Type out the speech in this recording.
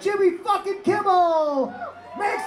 Jimmy fucking Kimmel! Make